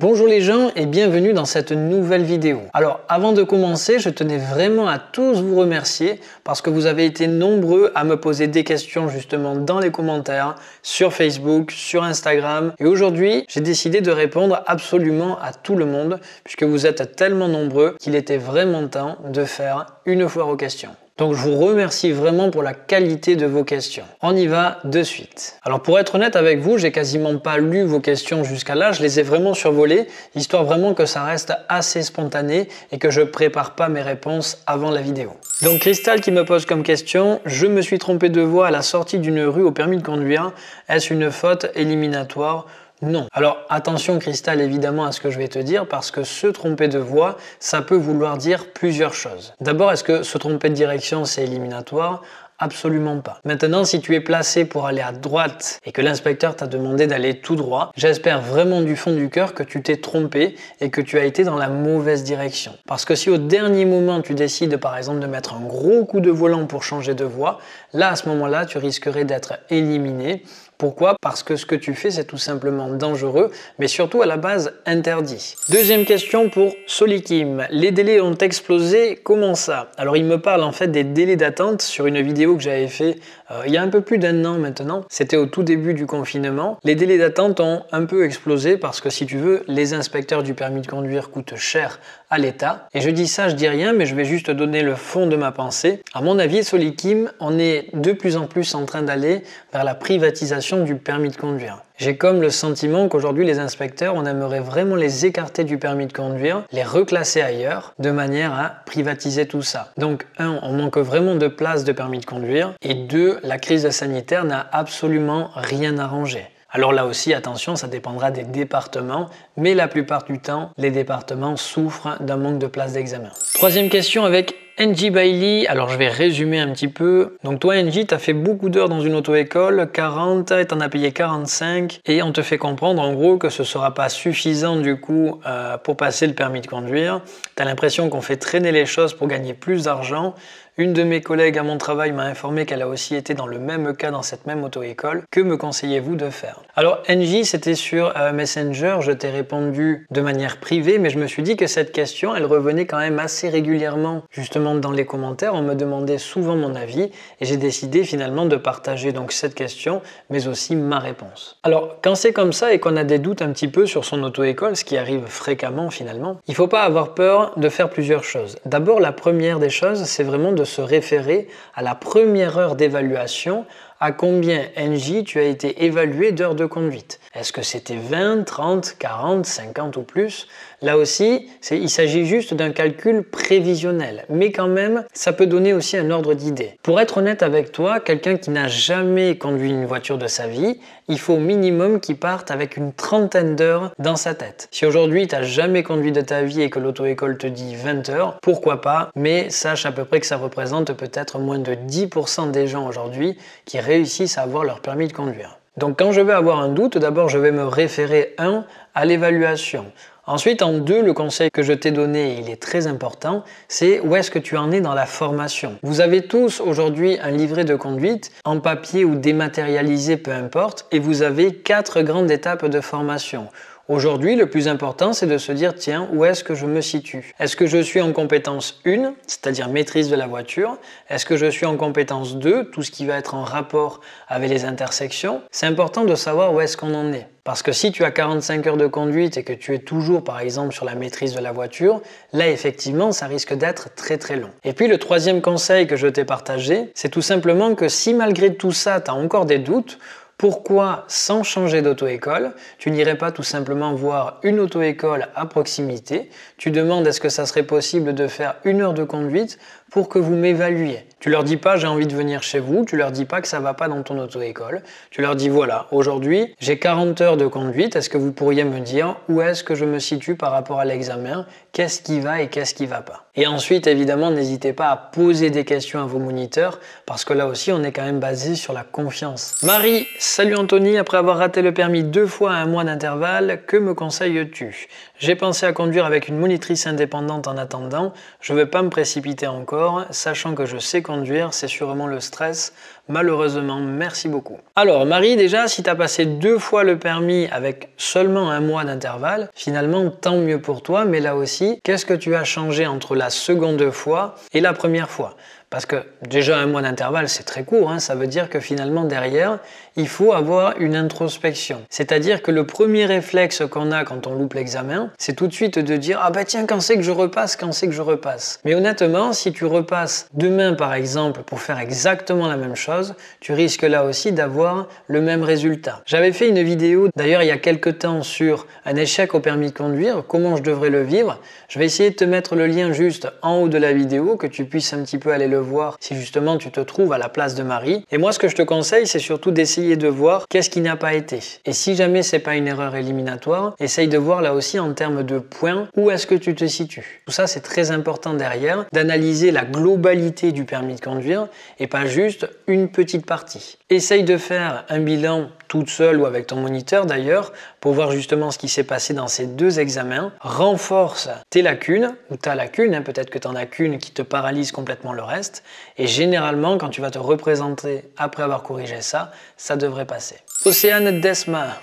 Bonjour les gens et bienvenue dans cette nouvelle vidéo. Alors avant de commencer, je tenais vraiment à tous vous remercier parce que vous avez été nombreux à me poser des questions justement dans les commentaires, sur Facebook, sur Instagram. Et aujourd'hui, j'ai décidé de répondre absolument à tout le monde puisque vous êtes tellement nombreux qu'il était vraiment temps de faire une foire aux questions. Donc je vous remercie vraiment pour la qualité de vos questions. On y va de suite. Alors pour être honnête avec vous, j'ai quasiment pas lu vos questions jusqu'à là, je les ai vraiment survolées, histoire vraiment que ça reste assez spontané et que je prépare pas mes réponses avant la vidéo. Donc Cristal qui me pose comme question, je me suis trompé de voie à la sortie d'une rue au permis de conduire, est-ce une faute éliminatoire non. Alors attention Cristal évidemment à ce que je vais te dire parce que se tromper de voie, ça peut vouloir dire plusieurs choses. D'abord, est-ce que se tromper de direction c'est éliminatoire? Absolument pas. Maintenant, si tu es placé pour aller à droite et que l'inspecteur t'a demandé d'aller tout droit, j'espère vraiment du fond du cœur que tu t'es trompé et que tu as été dans la mauvaise direction. Parce que si au dernier moment tu décides par exemple de mettre un gros coup de volant pour changer de voie, là à ce moment-là tu risquerais d'être éliminé pourquoi? Parce que ce que tu fais, c'est tout simplement dangereux, mais surtout à la base interdit. Deuxième question pour Solikim. Les délais ont explosé, comment ça? Alors il me parle en fait des délais d'attente sur une vidéo que j'avais fait euh, il y a un peu plus d'un an maintenant. C'était au tout début du confinement. Les délais d'attente ont un peu explosé parce que si tu veux, les inspecteurs du permis de conduire coûtent cher à l'État. Et je dis ça, je dis rien, mais je vais juste donner le fond de ma pensée. À mon avis, Solikim, on est de plus en plus en train d'aller vers la privatisation du permis de conduire. J'ai comme le sentiment qu'aujourd'hui les inspecteurs, on aimerait vraiment les écarter du permis de conduire, les reclasser ailleurs, de manière à privatiser tout ça. Donc un, on manque vraiment de place de permis de conduire, et deux, la crise sanitaire n'a absolument rien arrangé. Alors là aussi, attention, ça dépendra des départements, mais la plupart du temps, les départements souffrent d'un manque de place d'examen. Troisième question avec NG Bailey, alors je vais résumer un petit peu. Donc toi NG, tu as fait beaucoup d'heures dans une auto-école, 40, et en as payé 45, et on te fait comprendre en gros que ce sera pas suffisant du coup euh, pour passer le permis de conduire. Tu as l'impression qu'on fait traîner les choses pour gagner plus d'argent. Une de mes collègues à mon travail m'a informé qu'elle a aussi été dans le même cas dans cette même auto-école. Que me conseillez-vous de faire? Alors NJ, c'était sur euh, Messenger, je t'ai répondu de manière privée, mais je me suis dit que cette question, elle revenait quand même assez régulièrement justement dans les commentaires. On me demandait souvent mon avis et j'ai décidé finalement de partager donc cette question, mais aussi ma réponse. Alors quand c'est comme ça et qu'on a des doutes un petit peu sur son auto-école, ce qui arrive fréquemment finalement, il faut pas avoir peur de faire plusieurs choses. D'abord, la première des choses, c'est vraiment de se référer à la première heure d'évaluation à combien NJ tu as été évalué d'heures de conduite. Est-ce que c'était 20, 30, 40, 50 ou plus? Là aussi, il s'agit juste d'un calcul prévisionnel, mais quand même, ça peut donner aussi un ordre d'idée. Pour être honnête avec toi, quelqu'un qui n'a jamais conduit une voiture de sa vie, il faut au minimum qu'il parte avec une trentaine d'heures dans sa tête. Si aujourd'hui tu n'as jamais conduit de ta vie et que l'auto-école te dit 20 heures, pourquoi pas, mais sache à peu près que ça représente peut-être moins de 10% des gens aujourd'hui qui réussissent à avoir leur permis de conduire. Donc quand je vais avoir un doute, d'abord je vais me référer un à l'évaluation. Ensuite, en deux, le conseil que je t'ai donné, il est très important, c'est où est-ce que tu en es dans la formation. Vous avez tous aujourd'hui un livret de conduite, en papier ou dématérialisé, peu importe, et vous avez quatre grandes étapes de formation. Aujourd'hui, le plus important, c'est de se dire, tiens, où est-ce que je me situe? Est-ce que je suis en compétence 1, c'est-à-dire maîtrise de la voiture? Est-ce que je suis en compétence 2, tout ce qui va être en rapport avec les intersections? C'est important de savoir où est-ce qu'on en est. Parce que si tu as 45 heures de conduite et que tu es toujours par exemple sur la maîtrise de la voiture, là effectivement ça risque d'être très très long. Et puis le troisième conseil que je t'ai partagé, c'est tout simplement que si malgré tout ça tu as encore des doutes, pourquoi, sans changer d'auto-école, tu n'irais pas tout simplement voir une auto-école à proximité? Tu demandes est-ce que ça serait possible de faire une heure de conduite pour que vous m'évaluiez. Tu leur dis pas j'ai envie de venir chez vous, tu leur dis pas que ça va pas dans ton auto-école. Tu leur dis voilà, aujourd'hui j'ai 40 heures de conduite, est-ce que vous pourriez me dire où est-ce que je me situe par rapport à l'examen? Qu'est-ce qui va et qu'est-ce qui va pas? Et ensuite, évidemment, n'hésitez pas à poser des questions à vos moniteurs parce que là aussi, on est quand même basé sur la confiance. Marie, salut Anthony, après avoir raté le permis deux fois à un mois d'intervalle, que me conseilles-tu? J'ai pensé à conduire avec une monitrice indépendante en attendant, je ne veux pas me précipiter encore sachant que je sais conduire, c'est sûrement le stress. Malheureusement, merci beaucoup. Alors Marie, déjà, si tu as passé deux fois le permis avec seulement un mois d'intervalle, finalement, tant mieux pour toi, mais là aussi, qu'est-ce que tu as changé entre la seconde fois et la première fois? Parce que déjà un mois d'intervalle, c'est très court, hein. ça veut dire que finalement derrière, il faut avoir une introspection. C'est-à-dire que le premier réflexe qu'on a quand on loupe l'examen, c'est tout de suite de dire Ah bah tiens, quand c'est que je repasse, quand c'est que je repasse. Mais honnêtement, si tu repasses demain par exemple pour faire exactement la même chose, tu risques là aussi d'avoir le même résultat. J'avais fait une vidéo d'ailleurs il y a quelques temps sur un échec au permis de conduire, comment je devrais le vivre. Je vais essayer de te mettre le lien juste en haut de la vidéo, que tu puisses un petit peu aller le voir si justement tu te trouves à la place de Marie. Et moi, ce que je te conseille, c'est surtout d'essayer de voir qu'est-ce qui n'a pas été. Et si jamais c'est pas une erreur éliminatoire, essaye de voir là aussi en termes de points où est-ce que tu te situes. Tout ça, c'est très important derrière, d'analyser la globalité du permis de conduire et pas juste une petite partie. Essaye de faire un bilan toute seule ou avec ton moniteur d'ailleurs, pour voir justement ce qui s'est passé dans ces deux examens. Renforce tes lacunes, ou ta lacune, hein, peut-être que tu en as qu'une qui te paralyse complètement le reste. Et généralement, quand tu vas te représenter après avoir corrigé ça, ça devrait passer. Océane Desma.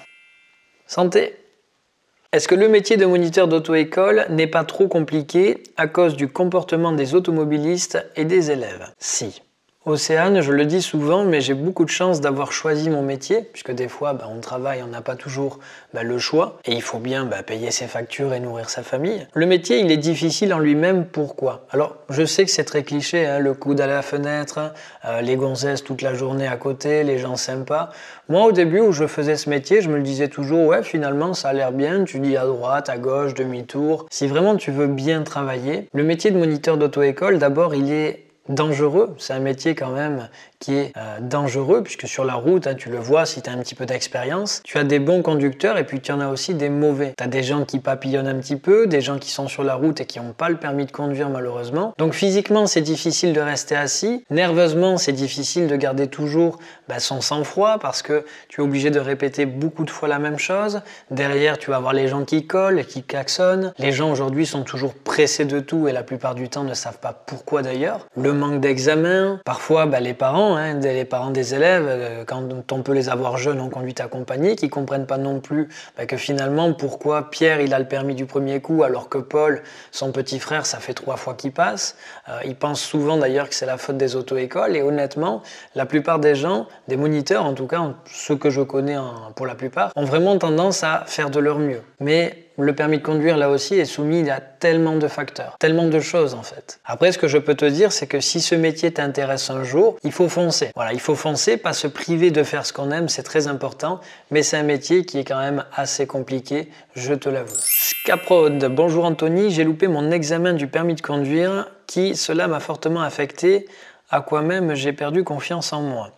Santé est-ce que le métier de moniteur d'auto-école n'est pas trop compliqué à cause du comportement des automobilistes et des élèves? Si. Océane, je le dis souvent, mais j'ai beaucoup de chance d'avoir choisi mon métier, puisque des fois, bah, on travaille, on n'a pas toujours bah, le choix, et il faut bien bah, payer ses factures et nourrir sa famille. Le métier, il est difficile en lui-même, pourquoi? Alors, je sais que c'est très cliché, hein, le coude à la fenêtre, euh, les gonzesses toute la journée à côté, les gens sympas. Moi, au début où je faisais ce métier, je me le disais toujours, ouais, finalement, ça a l'air bien, tu dis à droite, à gauche, demi-tour. Si vraiment tu veux bien travailler, le métier de moniteur d'auto-école, d'abord, il est dangereux. C'est un métier quand même qui est euh, dangereux, puisque sur la route, hein, tu le vois si tu as un petit peu d'expérience, tu as des bons conducteurs et puis tu en as aussi des mauvais. Tu as des gens qui papillonnent un petit peu, des gens qui sont sur la route et qui n'ont pas le permis de conduire malheureusement. Donc physiquement, c'est difficile de rester assis. Nerveusement, c'est difficile de garder toujours bah, son sang-froid parce que tu es obligé de répéter beaucoup de fois la même chose. Derrière, tu vas avoir les gens qui collent, qui klaxonnent. Les gens aujourd'hui sont toujours pressés de tout et la plupart du temps ne savent pas pourquoi d'ailleurs. Le manque d'examen, parfois bah, les parents Hein, les parents des élèves, euh, quand on peut les avoir jeunes en conduite accompagnée, qui comprennent pas non plus bah, que finalement pourquoi Pierre il a le permis du premier coup alors que Paul, son petit frère, ça fait trois fois qu'il passe. Euh, ils pensent souvent d'ailleurs que c'est la faute des auto-écoles et honnêtement, la plupart des gens, des moniteurs en tout cas, ceux que je connais pour la plupart, ont vraiment tendance à faire de leur mieux. Mais le permis de conduire, là aussi, est soumis à tellement de facteurs, tellement de choses en fait. Après, ce que je peux te dire, c'est que si ce métier t'intéresse un jour, il faut foncer. Voilà, il faut foncer, pas se priver de faire ce qu'on aime, c'est très important, mais c'est un métier qui est quand même assez compliqué, je te l'avoue. Scaprod, bonjour Anthony, j'ai loupé mon examen du permis de conduire qui, cela m'a fortement affecté, à quoi même j'ai perdu confiance en moi.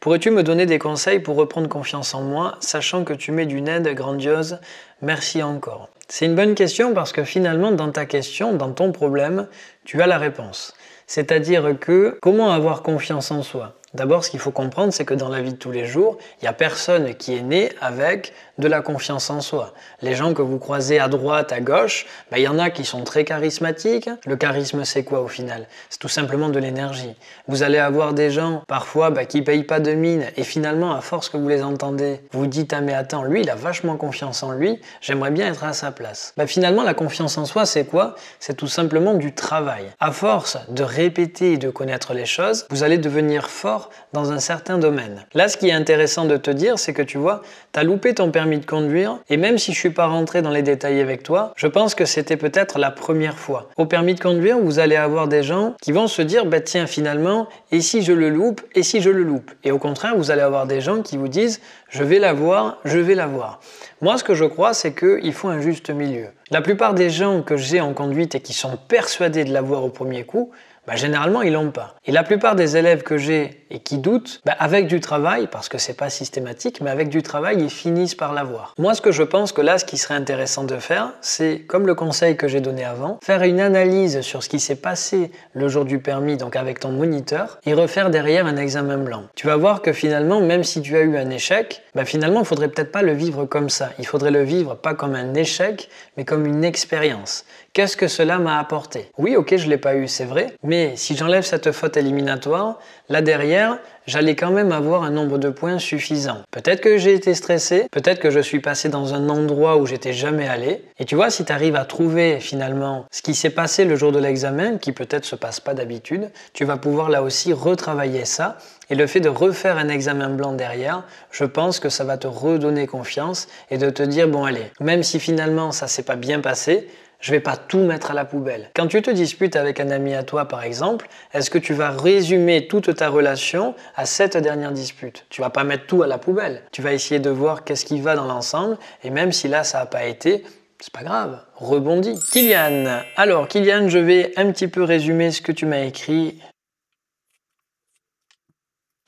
Pourrais-tu me donner des conseils pour reprendre confiance en moi, sachant que tu mets d'une aide grandiose? Merci encore. C'est une bonne question parce que finalement, dans ta question, dans ton problème, tu as la réponse. C'est-à-dire que comment avoir confiance en soi? D'abord, ce qu'il faut comprendre, c'est que dans la vie de tous les jours, il n'y a personne qui est né avec de la confiance en soi. Les gens que vous croisez à droite, à gauche, ben, il y en a qui sont très charismatiques. Le charisme, c'est quoi au final? C'est tout simplement de l'énergie. Vous allez avoir des gens, parfois, ben, qui payent pas de mine, et finalement, à force que vous les entendez, vous dites Ah, mais attends, lui, il a vachement confiance en lui, j'aimerais bien être à sa place. Ben, finalement, la confiance en soi, c'est quoi? C'est tout simplement du travail. À force de répéter et de connaître les choses, vous allez devenir fort dans un certain domaine. Là, ce qui est intéressant de te dire, c'est que tu vois, tu as loupé ton permis de conduire, et même si je suis pas rentré dans les détails avec toi, je pense que c'était peut-être la première fois. Au permis de conduire, vous allez avoir des gens qui vont se dire, bah tiens, finalement, et si je le loupe, et si je le loupe? Et au contraire, vous allez avoir des gens qui vous disent, je vais l'avoir, je vais l'avoir. Moi, ce que je crois, c'est qu'il faut un juste milieu. La plupart des gens que j'ai en conduite et qui sont persuadés de l'avoir au premier coup, bah, généralement ils l'ont pas. Et la plupart des élèves que j'ai et qui doutent, bah, avec du travail, parce que c'est pas systématique, mais avec du travail, ils finissent par l'avoir. Moi, ce que je pense que là, ce qui serait intéressant de faire, c'est, comme le conseil que j'ai donné avant, faire une analyse sur ce qui s'est passé le jour du permis, donc avec ton moniteur, et refaire derrière un examen blanc. Tu vas voir que finalement, même si tu as eu un échec, bah, finalement, il faudrait peut-être pas le vivre comme ça. Il faudrait le vivre pas comme un échec, mais comme une expérience. Qu'est-ce que cela m'a apporté? Oui, ok, je l'ai pas eu, c'est vrai, mais Si j'enlève cette faute éliminatoire, là derrière, j'allais quand même avoir un nombre de points suffisant. Peut-être que j'ai été stressé, peut-être que je suis passé dans un endroit où j'étais jamais allé. Et tu vois, si tu arrives à trouver finalement ce qui s'est passé le jour de l'examen, qui peut-être se passe pas d'habitude, tu vas pouvoir là aussi retravailler ça. Et le fait de refaire un examen blanc derrière, je pense que ça va te redonner confiance et de te dire bon allez, même si finalement ça s'est pas bien passé, je vais pas tout mettre à la poubelle. Quand tu te disputes avec un ami à toi, par exemple, est-ce que tu vas résumer toute ta relation à cette dernière dispute? Tu vas pas mettre tout à la poubelle. Tu vas essayer de voir qu'est-ce qui va dans l'ensemble, et même si là ça n'a pas été, c'est pas grave, rebondis. Kylian. Alors, Kylian, je vais un petit peu résumer ce que tu m'as écrit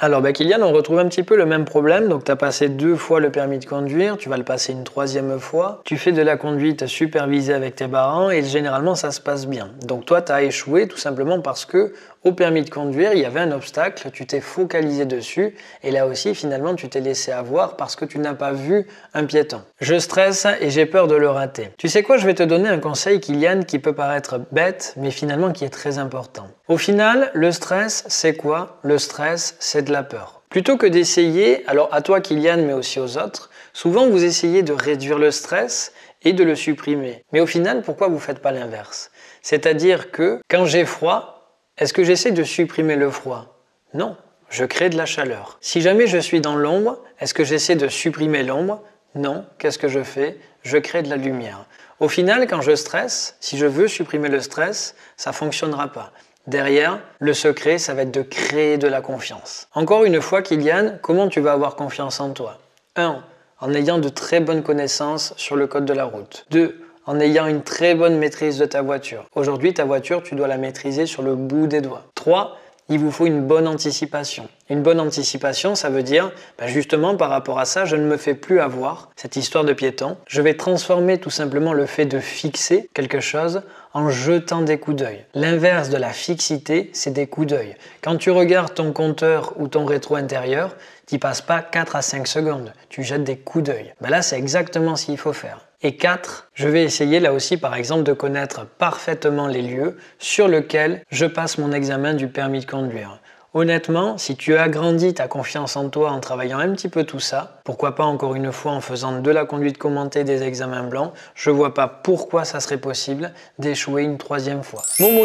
alors, bah, Kylian, on retrouve un petit peu le même problème. Donc, tu as passé deux fois le permis de conduire, tu vas le passer une troisième fois. Tu fais de la conduite supervisée avec tes parents et généralement, ça se passe bien. Donc, toi, tu as échoué tout simplement parce que au permis de conduire, il y avait un obstacle, tu t'es focalisé dessus et là aussi, finalement, tu t'es laissé avoir parce que tu n'as pas vu un piéton. Je stresse et j'ai peur de le rater. Tu sais quoi, je vais te donner un conseil, Kylian, qui peut paraître bête, mais finalement qui est très important. Au final, le stress, c'est quoi? Le stress, c'est de la peur. Plutôt que d'essayer, alors à toi Kylian, mais aussi aux autres, souvent vous essayez de réduire le stress et de le supprimer. Mais au final, pourquoi vous ne faites pas l'inverse? C'est-à-dire que quand j'ai froid, est-ce que j'essaie de supprimer le froid? Non, je crée de la chaleur. Si jamais je suis dans l'ombre, est-ce que j'essaie de supprimer l'ombre? Non, qu'est-ce que je fais? Je crée de la lumière. Au final, quand je stresse, si je veux supprimer le stress, ça ne fonctionnera pas. Derrière, le secret, ça va être de créer de la confiance. Encore une fois, Kylian, comment tu vas avoir confiance en toi? 1. En ayant de très bonnes connaissances sur le code de la route. 2 en ayant une très bonne maîtrise de ta voiture. Aujourd'hui, ta voiture, tu dois la maîtriser sur le bout des doigts. 3. Il vous faut une bonne anticipation. Une bonne anticipation, ça veut dire, bah, justement, par rapport à ça, je ne me fais plus avoir cette histoire de piéton. Je vais transformer tout simplement le fait de fixer quelque chose en jetant des coups d'œil. L'inverse de la fixité, c'est des coups d'œil. Quand tu regardes ton compteur ou ton rétro intérieur, tu passes pas 4 à 5 secondes. Tu jettes des coups d'œil. Ben là, c'est exactement ce qu'il faut faire. Et 4, je vais essayer là aussi par exemple de connaître parfaitement les lieux sur lesquels je passe mon examen du permis de conduire. Honnêtement, si tu agrandis ta confiance en toi en travaillant un petit peu tout ça, pourquoi pas encore une fois en faisant de la conduite commentée des examens blancs, je vois pas pourquoi ça serait possible d'échouer une troisième fois. Momo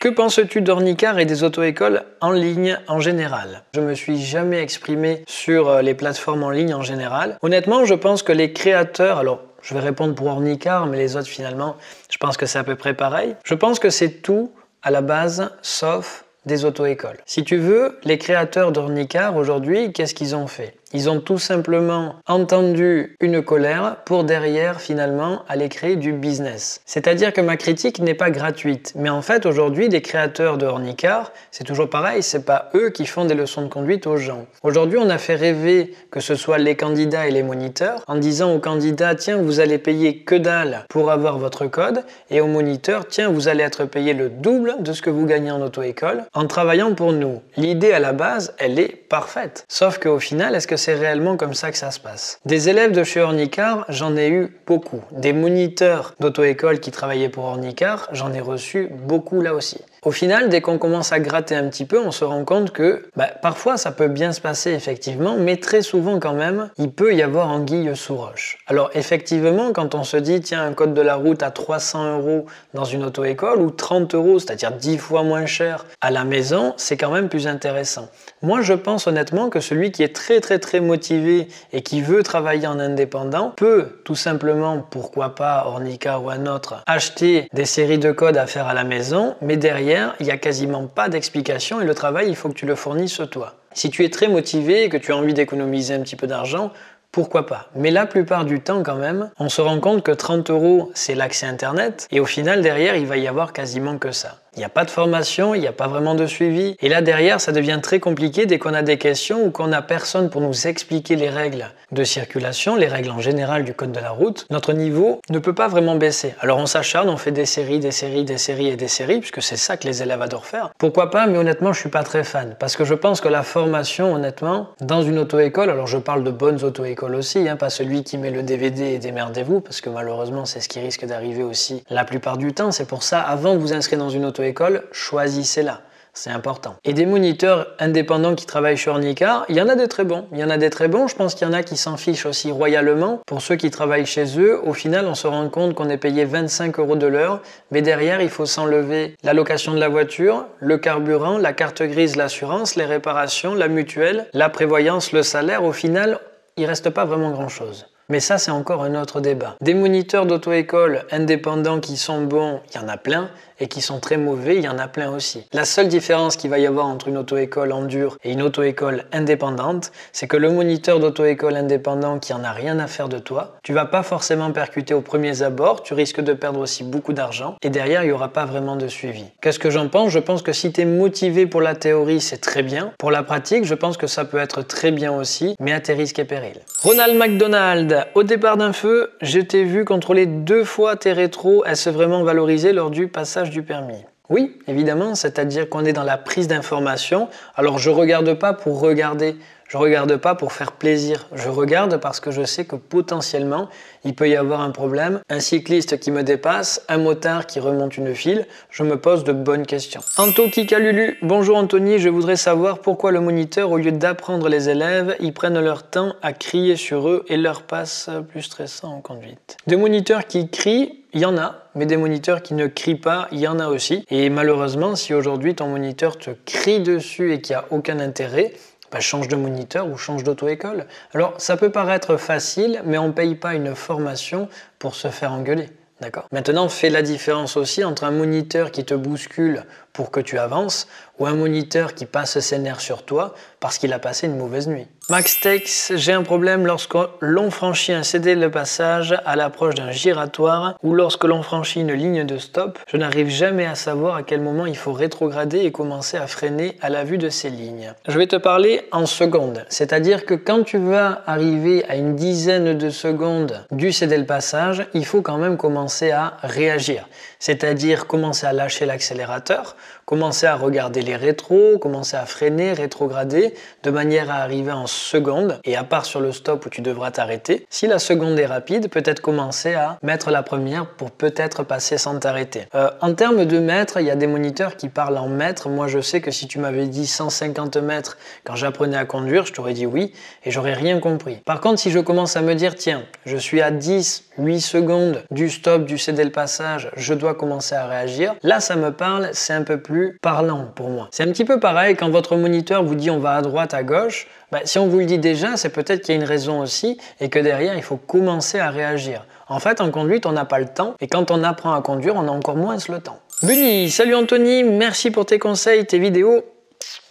que penses-tu d'Ornicar et des auto-écoles en ligne en général? Je me suis jamais exprimé sur euh, les plateformes en ligne en général. Honnêtement, je pense que les créateurs, alors je vais répondre pour Ornicar, mais les autres finalement, je pense que c'est à peu près pareil. Je pense que c'est tout à la base, sauf des auto-écoles. Si tu veux, les créateurs d'Ornicar aujourd'hui, qu'est-ce qu'ils ont fait? Ils ont tout simplement entendu une colère pour derrière finalement aller créer du business. C'est-à-dire que ma critique n'est pas gratuite. Mais en fait aujourd'hui les créateurs de Hornicar, c'est toujours pareil, c'est pas eux qui font des leçons de conduite aux gens. Aujourd'hui on a fait rêver que ce soit les candidats et les moniteurs en disant aux candidats tiens vous allez payer que dalle pour avoir votre code et aux moniteurs tiens vous allez être payé le double de ce que vous gagnez en auto-école en travaillant pour nous. L'idée à la base elle est parfaite. Sauf qu'au final est-ce que c'est réellement comme ça que ça se passe. Des élèves de chez Ornicar, j'en ai eu beaucoup. Des moniteurs d'auto-école qui travaillaient pour Ornicar, j'en ai reçu beaucoup là aussi. Au final, dès qu'on commence à gratter un petit peu, on se rend compte que bah, parfois ça peut bien se passer effectivement, mais très souvent quand même, il peut y avoir anguille sous roche. Alors effectivement, quand on se dit tiens un code de la route à 300 euros dans une auto-école ou 30 euros, c'est-à-dire 10 fois moins cher à la maison, c'est quand même plus intéressant. Moi, je pense honnêtement que celui qui est très très très motivé et qui veut travailler en indépendant peut tout simplement, pourquoi pas Ornica ou un autre, acheter des séries de codes à faire à la maison, mais derrière il n'y a quasiment pas d'explication et le travail, il faut que tu le fournisses toi. Si tu es très motivé et que tu as envie d'économiser un petit peu d'argent, pourquoi pas? Mais la plupart du temps quand même, on se rend compte que 30 euros, c'est l'accès Internet, et au final derrière, il va y avoir quasiment que ça. Il n'y a pas de formation, il n'y a pas vraiment de suivi. Et là derrière, ça devient très compliqué dès qu'on a des questions ou qu'on n'a personne pour nous expliquer les règles de circulation, les règles en général du code de la route. Notre niveau ne peut pas vraiment baisser. Alors on s'acharne, on fait des séries, des séries, des séries et des séries, puisque c'est ça que les élèves adorent faire. Pourquoi pas, mais honnêtement, je suis pas très fan. Parce que je pense que la formation, honnêtement, dans une auto-école, alors je parle de bonnes auto-écoles aussi, hein, pas celui qui met le DVD et démerdez-vous, parce que malheureusement, c'est ce qui risque d'arriver aussi la plupart du temps. C'est pour ça, avant de vous inscrire dans une auto d'auto-école, choisissez-la. C'est important. Et des moniteurs indépendants qui travaillent sur Ornica, il y en a des très bons. Il y en a des très bons. Je pense qu'il y en a qui s'en fichent aussi royalement. Pour ceux qui travaillent chez eux, au final, on se rend compte qu'on est payé 25 euros de l'heure. Mais derrière, il faut s'enlever la location de la voiture, le carburant, la carte grise, l'assurance, les réparations, la mutuelle, la prévoyance, le salaire. Au final, il reste pas vraiment grand chose. Mais ça, c'est encore un autre débat. Des moniteurs d'auto-école indépendants qui sont bons, il y en a plein et qui sont très mauvais, il y en a plein aussi. La seule différence qu'il va y avoir entre une auto-école en dur et une auto-école indépendante, c'est que le moniteur d'auto-école indépendant qui en a rien à faire de toi, tu vas pas forcément percuter au premier abord, tu risques de perdre aussi beaucoup d'argent et derrière il y aura pas vraiment de suivi. Qu'est-ce que j'en pense? Je pense que si tu es motivé pour la théorie, c'est très bien. Pour la pratique, je pense que ça peut être très bien aussi, mais à tes risques et périls. Ronald McDonald, au départ d'un feu, je t'ai vu contrôler deux fois tes rétros, est-ce vraiment valorisé lors du passage permis. Oui, évidemment, c'est-à-dire qu'on est dans la prise d'information. Alors je regarde pas pour regarder, je regarde pas pour faire plaisir. Je regarde parce que je sais que potentiellement, il peut y avoir un problème. Un cycliste qui me dépasse, un motard qui remonte une file. Je me pose de bonnes questions. Anto Kikalulu, bonjour Anthony, je voudrais savoir pourquoi le moniteur, au lieu d'apprendre les élèves, ils prennent leur temps à crier sur eux et leur passe plus stressant en conduite. Des moniteurs qui crient, il y en a, mais des moniteurs qui ne crient pas, il y en a aussi. Et malheureusement, si aujourd'hui ton moniteur te crie dessus et qu'il n'y a aucun intérêt, bah, change de moniteur ou change d'auto-école. Alors, ça peut paraître facile, mais on ne paye pas une formation pour se faire engueuler. D'accord Maintenant, fais la différence aussi entre un moniteur qui te bouscule pour que tu avances ou un moniteur qui passe ses nerfs sur toi parce qu'il a passé une mauvaise nuit. Max Tex, j'ai un problème lorsque l'on franchit un CD de passage à l'approche d'un giratoire ou lorsque l'on franchit une ligne de stop. Je n'arrive jamais à savoir à quel moment il faut rétrograder et commencer à freiner à la vue de ces lignes. Je vais te parler en secondes, c'est-à-dire que quand tu vas arriver à une dizaine de secondes du CD de passage, il faut quand même commencer à réagir, c'est-à-dire commencer à lâcher l'accélérateur, commencer à regarder les rétros, commencer à freiner, rétrograder, de manière à arriver en seconde. Et à part sur le stop où tu devras t'arrêter, si la seconde est rapide, peut-être commencer à mettre la première pour peut-être passer sans t'arrêter. Euh, en termes de mètres, il y a des moniteurs qui parlent en mètres. Moi, je sais que si tu m'avais dit 150 mètres quand j'apprenais à conduire, je t'aurais dit oui et j'aurais rien compris. Par contre, si je commence à me dire, tiens, je suis à 10, 8 secondes du stop, du céder le passage, je dois commencer à réagir, là, ça me parle, c'est un peu plus parlant pour moi. C'est un petit peu pareil quand votre moniteur vous dit on va à droite, à gauche. Bah, si on vous le dit déjà, c'est peut-être qu'il y a une raison aussi et que derrière, il faut commencer à réagir. En fait, en conduite, on n'a pas le temps et quand on apprend à conduire, on a encore moins le temps. Bunny, salut Anthony, merci pour tes conseils, tes vidéos.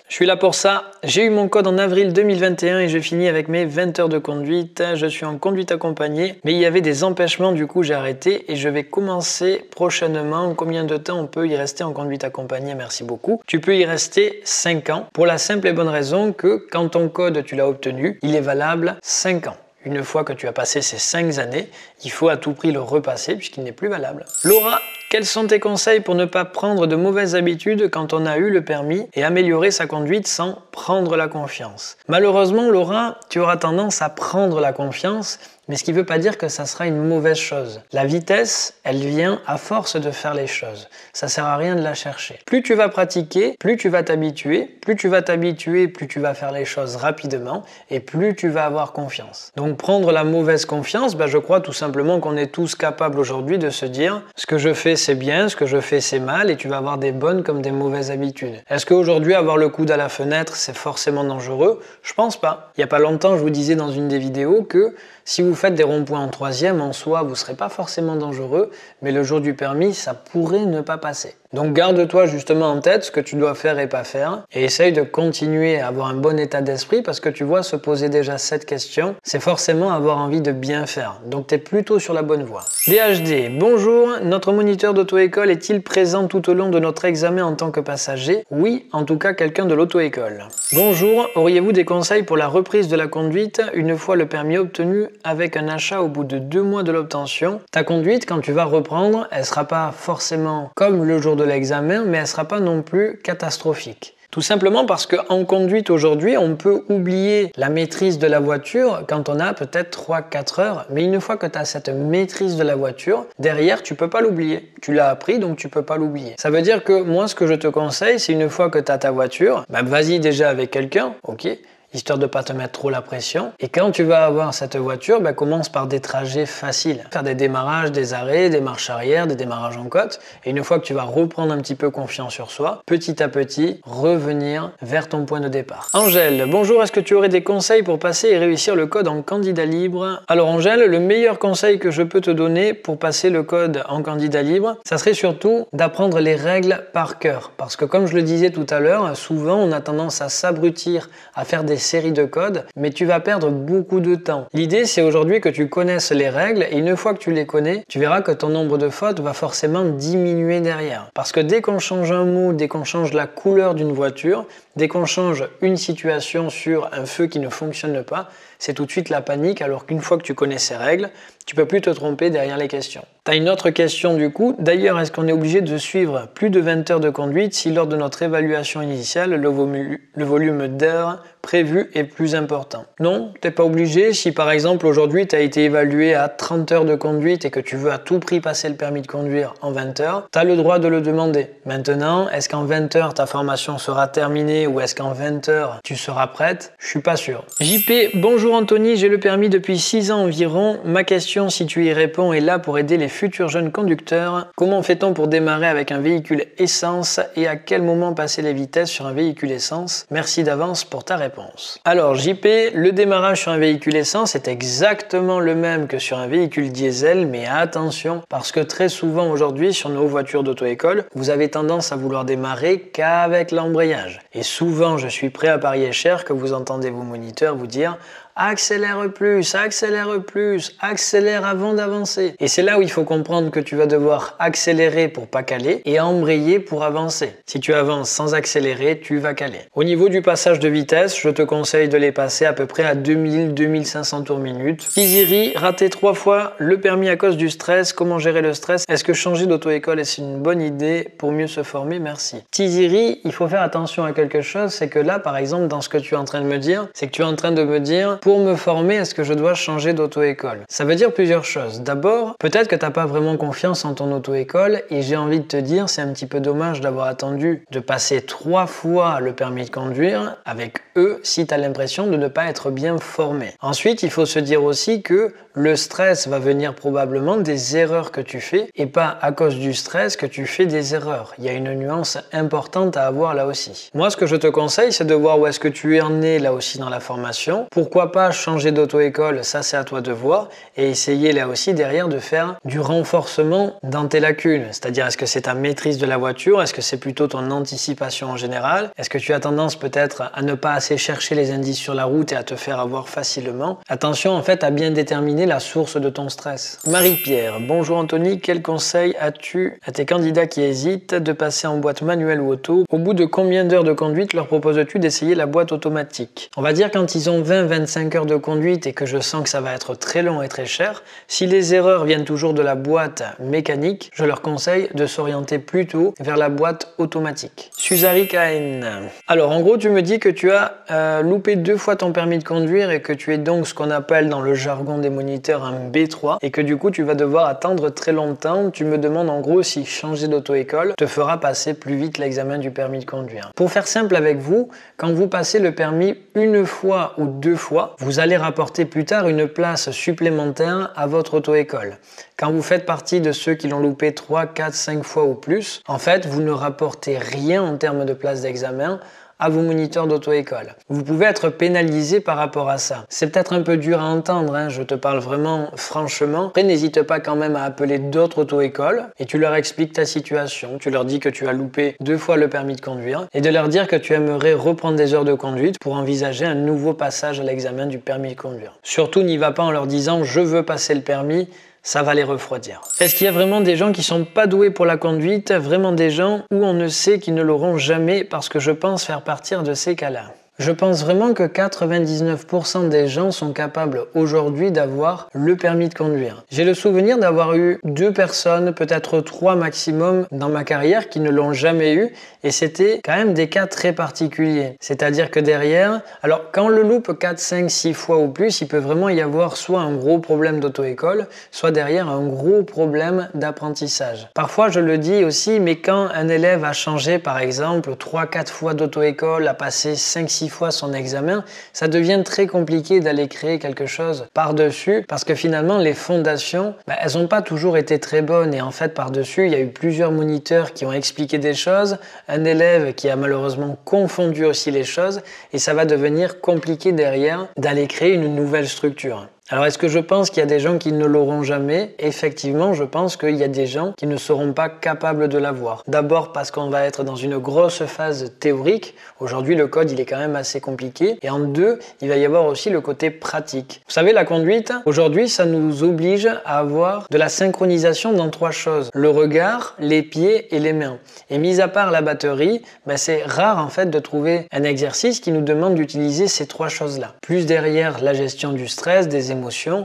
Je suis là pour ça. J'ai eu mon code en avril 2021 et je finis avec mes 20 heures de conduite. Je suis en conduite accompagnée, mais il y avait des empêchements, du coup j'ai arrêté et je vais commencer prochainement. Combien de temps on peut y rester en conduite accompagnée? Merci beaucoup. Tu peux y rester 5 ans pour la simple et bonne raison que quand ton code tu l'as obtenu, il est valable 5 ans. Une fois que tu as passé ces 5 années, il faut à tout prix le repasser puisqu'il n'est plus valable. Laura, quels sont tes conseils pour ne pas prendre de mauvaises habitudes quand on a eu le permis et améliorer sa conduite sans prendre la confiance? Malheureusement, Laura, tu auras tendance à prendre la confiance mais ce qui ne veut pas dire que ça sera une mauvaise chose. La vitesse, elle vient à force de faire les choses. Ça sert à rien de la chercher. Plus tu vas pratiquer, plus tu vas t'habituer. Plus tu vas t'habituer, plus tu vas faire les choses rapidement et plus tu vas avoir confiance. Donc prendre la mauvaise confiance, ben je crois tout simplement qu'on est tous capables aujourd'hui de se dire ce que je fais c'est bien, ce que je fais c'est mal et tu vas avoir des bonnes comme des mauvaises habitudes. Est-ce qu'aujourd'hui avoir le coude à la fenêtre c'est forcément dangereux? Je pense pas. Il y a pas longtemps je vous disais dans une des vidéos que si vous faites des ronds-points en troisième, en soi, vous ne serez pas forcément dangereux, mais le jour du permis, ça pourrait ne pas passer. Donc garde-toi justement en tête ce que tu dois faire et pas faire et essaye de continuer à avoir un bon état d'esprit parce que tu vois se poser déjà cette question, c'est forcément avoir envie de bien faire. Donc tu es plutôt sur la bonne voie. DHD, bonjour, notre moniteur d'auto-école est-il présent tout au long de notre examen en tant que passager? Oui, en tout cas quelqu'un de l'auto-école. Bonjour, auriez-vous des conseils pour la reprise de la conduite une fois le permis obtenu avec un achat au bout de deux mois de l'obtention? Ta conduite, quand tu vas reprendre, elle sera pas forcément comme le jour de l'examen, mais elle ne sera pas non plus catastrophique. Tout simplement parce qu'en conduite aujourd'hui, on peut oublier la maîtrise de la voiture quand on a peut-être 3-4 heures. Mais une fois que tu as cette maîtrise de la voiture, derrière, tu peux pas l'oublier. Tu l'as appris, donc tu peux pas l'oublier. Ça veut dire que moi, ce que je te conseille, c'est une fois que tu as ta voiture, bah, vas-y déjà avec quelqu'un, ok histoire de pas te mettre trop la pression. Et quand tu vas avoir cette voiture, bah, commence par des trajets faciles. Faire des démarrages, des arrêts, des marches arrière, des démarrages en côte. Et une fois que tu vas reprendre un petit peu confiance sur soi, petit à petit, revenir vers ton point de départ. Angèle, bonjour, est-ce que tu aurais des conseils pour passer et réussir le code en candidat libre? Alors Angèle, le meilleur conseil que je peux te donner pour passer le code en candidat libre, ça serait surtout d'apprendre les règles par cœur. Parce que comme je le disais tout à l'heure, souvent on a tendance à s'abrutir, à faire des série de codes, mais tu vas perdre beaucoup de temps. L'idée, c'est aujourd'hui que tu connaisses les règles et une fois que tu les connais, tu verras que ton nombre de fautes va forcément diminuer derrière. Parce que dès qu'on change un mot, dès qu'on change la couleur d'une voiture, dès qu'on change une situation sur un feu qui ne fonctionne pas, c'est tout de suite la panique alors qu'une fois que tu connais ces règles, tu peux plus te tromper derrière les questions. Tu as une autre question du coup. D'ailleurs, est-ce qu'on est obligé de suivre plus de 20 heures de conduite si lors de notre évaluation initiale, le, volume d'heures prévu est plus important? Non, t'es pas obligé. Si par exemple aujourd'hui tu as été évalué à 30 heures de conduite et que tu veux à tout prix passer le permis de conduire en 20 heures, tu as le droit de le demander. Maintenant, est-ce qu'en 20 heures ta formation sera terminée ou est-ce qu'en 20 heures tu seras prête? Je suis pas sûr. JP, bonjour Anthony, j'ai le permis depuis 6 ans environ. Ma question, si tu y réponds, est là pour aider les futurs jeunes conducteurs. Comment fait-on pour démarrer avec un véhicule essence et à quel moment passer les vitesses sur un véhicule essence? Merci d'avance pour ta réponse. Alors JP, le démarrage sur un véhicule essence est exactement le même que sur un véhicule diesel, mais attention, parce que très souvent aujourd'hui sur nos voitures d'auto-école, vous avez tendance à vouloir démarrer qu'avec l'embrayage. Et souvent, je suis prêt à parier cher que vous entendez vos moniteurs vous dire accélère plus, accélère plus, accélère avant d'avancer. Et c'est là où il faut comprendre que tu vas devoir accélérer pour pas caler et embrayer pour avancer. Si tu avances sans accélérer, tu vas caler. Au niveau du passage de vitesse, je te conseille de les passer à peu près à 2000-2500 tours minute. Kiziri, raté trois fois le permis à cause du stress. Comment gérer le stress? Est-ce que changer d'auto-école est une bonne idée pour mieux se former? Merci. Tiziri, il faut faire attention à quelque chose, c'est que là, par exemple, dans ce que tu es en train de me dire, c'est que tu es en train de me dire pour me former, est-ce que je dois changer d'auto-école Ça veut dire plusieurs choses. D'abord, peut-être que tu n'as pas vraiment confiance en ton auto-école et j'ai envie de te dire, c'est un petit peu dommage d'avoir attendu de passer trois fois le permis de conduire avec eux si tu as l'impression de ne pas être bien formé. Ensuite, il faut se dire aussi que le stress va venir probablement des erreurs que tu fais et pas à cause du stress que tu fais des erreurs. Il y a une nuance importante à avoir là aussi. Moi, ce que je te conseille, c'est de voir où est-ce que tu en es là aussi dans la formation. Pourquoi pas changer d'auto-école, ça c'est à toi de voir, et essayer là aussi derrière de faire du renforcement dans tes lacunes. C'est-à-dire est-ce que c'est ta maîtrise de la voiture, est-ce que c'est plutôt ton anticipation en général, est-ce que tu as tendance peut-être à ne pas assez chercher les indices sur la route et à te faire avoir facilement? Attention en fait à bien déterminer la source de ton stress. Marie-Pierre, bonjour Anthony, quel conseil as-tu à tes candidats qui hésitent de passer en boîte manuelle ou auto? Au bout de combien d'heures de conduite leur proposes-tu d'essayer la boîte automatique? On va dire quand ils ont 20-25 heures de conduite et que je sens que ça va être très long et très cher, si les erreurs viennent toujours de la boîte mécanique, je leur conseille de s'orienter plutôt vers la boîte automatique. Suzari Kain. Alors en gros, tu me dis que tu as euh, loupé deux fois ton permis de conduire et que tu es donc ce qu'on appelle dans le jargon des moniteurs un B3 et que du coup tu vas devoir attendre très longtemps. Tu me demandes en gros si changer d'auto-école te fera passer plus vite l'examen du permis de conduire. Pour faire simple avec vous, quand vous passez le permis une fois ou deux fois, vous allez rapporter plus tard une place supplémentaire à votre auto-école. Quand vous faites partie de ceux qui l'ont loupé 3, 4, 5 fois ou plus, en fait, vous ne rapportez rien en termes de place d'examen à vos moniteurs d'auto-école. Vous pouvez être pénalisé par rapport à ça. C'est peut-être un peu dur à entendre, hein, je te parle vraiment franchement. Après, n'hésite pas quand même à appeler d'autres auto-écoles et tu leur expliques ta situation. Tu leur dis que tu as loupé deux fois le permis de conduire et de leur dire que tu aimerais reprendre des heures de conduite pour envisager un nouveau passage à l'examen du permis de conduire. Surtout, n'y va pas en leur disant je veux passer le permis ça va les refroidir. Est-ce qu'il y a vraiment des gens qui sont pas doués pour la conduite, vraiment des gens où on ne sait qu'ils ne l'auront jamais parce que je pense faire partir de ces cas-là? Je pense vraiment que 99% des gens sont capables aujourd'hui d'avoir le permis de conduire. J'ai le souvenir d'avoir eu deux personnes, peut-être trois maximum dans ma carrière qui ne l'ont jamais eu et c'était quand même des cas très particuliers. C'est-à-dire que derrière, alors quand on le loupe 4, 5, 6 fois ou plus, il peut vraiment y avoir soit un gros problème d'auto-école, soit derrière un gros problème d'apprentissage. Parfois, je le dis aussi, mais quand un élève a changé par exemple 3, 4 fois d'auto-école, a passé 5, 6 fois son examen, ça devient très compliqué d'aller créer quelque chose par-dessus parce que finalement les fondations, bah, elles n'ont pas toujours été très bonnes et en fait par-dessus, il y a eu plusieurs moniteurs qui ont expliqué des choses, un élève qui a malheureusement confondu aussi les choses et ça va devenir compliqué derrière d'aller créer une nouvelle structure. Alors est-ce que je pense qu'il y a des gens qui ne l'auront jamais? Effectivement, je pense qu'il y a des gens qui ne seront pas capables de l'avoir. D'abord parce qu'on va être dans une grosse phase théorique. Aujourd'hui, le code, il est quand même assez compliqué. Et en deux, il va y avoir aussi le côté pratique. Vous savez, la conduite, aujourd'hui, ça nous oblige à avoir de la synchronisation dans trois choses. Le regard, les pieds et les mains. Et mis à part la batterie, ben, c'est rare en fait de trouver un exercice qui nous demande d'utiliser ces trois choses-là. Plus derrière la gestion du stress, des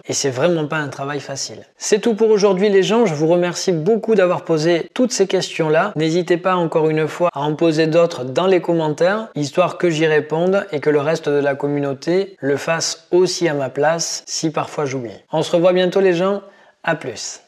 et c'est vraiment pas un travail facile. C'est tout pour aujourd'hui les gens, je vous remercie beaucoup d'avoir posé toutes ces questions-là. N'hésitez pas encore une fois à en poser d'autres dans les commentaires, histoire que j'y réponde et que le reste de la communauté le fasse aussi à ma place si parfois j'oublie. On se revoit bientôt les gens, à plus.